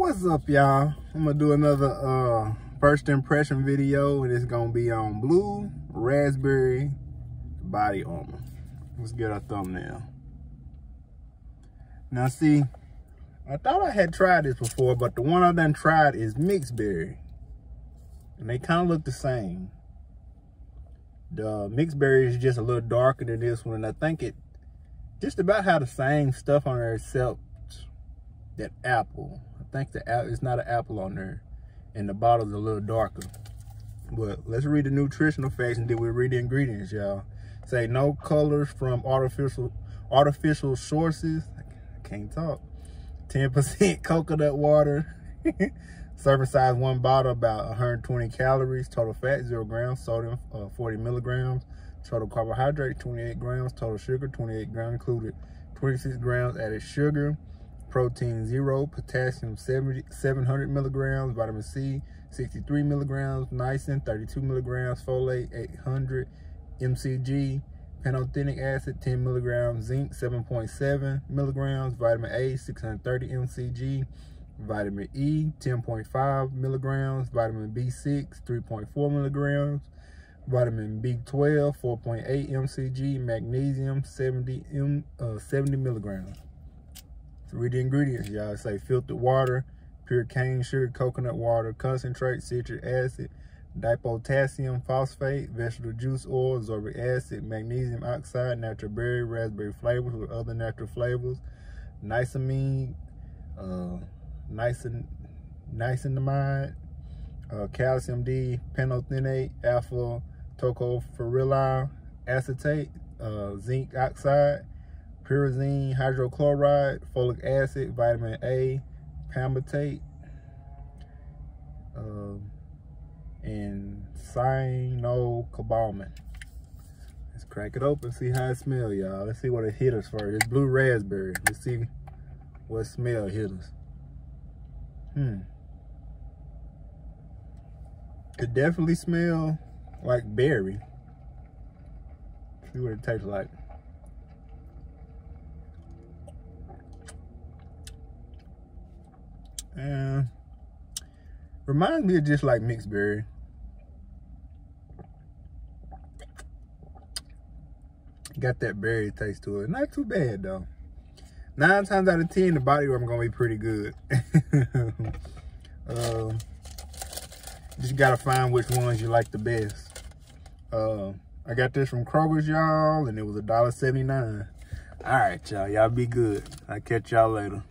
What's up, y'all? I'm gonna do another uh, first impression video, and it's gonna be on blue raspberry body armor. Let's get our thumbnail. Now, see, I thought I had tried this before, but the one I done tried is mixed berry, and they kind of look the same. The mixed berry is just a little darker than this one, and I think it just about had the same stuff on there except that apple. Think the apple it's not an apple on there, and the bottle's a little darker. But let's read the nutritional facts and then we read the ingredients, y'all. Say no colors from artificial artificial sources. I can't talk. 10% coconut water. Serving size one bottle, about 120 calories. Total fat, zero grams. Sodium, uh, 40 milligrams. Total carbohydrate, 28 grams. Total sugar, 28 grams included. 26 grams added sugar. Protein, zero. Potassium, 70, 700 milligrams. Vitamin C, 63 milligrams. Niacin, 32 milligrams. Folate, 800. MCG, pantothenic acid, 10 milligrams. Zinc, 7.7 milligrams. Vitamin A, 630 MCG vitamin E, 10.5 milligrams, vitamin B6, 3.4 milligrams, vitamin B12, 4.8 mcg, magnesium, 70, m, uh, 70 milligrams. So read the ingredients, y'all. Say filtered water, pure cane sugar, coconut water, concentrate, citric acid, dipotassium phosphate, vegetable juice oil, sorbic acid, magnesium oxide, natural berry, raspberry flavors with other natural flavors, niacin, uh, niacin, niacinamide, uh, calcium D, pantothenate, alpha tocopherol acetate, uh, zinc oxide, pyrazine hydrochloride, folic acid, vitamin A, palmitate, uh, and cyanocobalamin. Let's crack it open, see how it smells, y'all. Let's see what it hit us first. It's blue raspberry. Let's see what smell hit us. Hmm. It definitely smell like berry. See what it tastes like. Reminds me of just like mixed berry. Got that berry taste to it. Not too bad though nine times out of ten, the body armor gonna be pretty good. uh, just gotta find which ones you like the best. Uh, I got this from Kroger's, y'all, and it was a dollar seventy nine. All right, y'all. Y'all be good. I'll catch y'all later.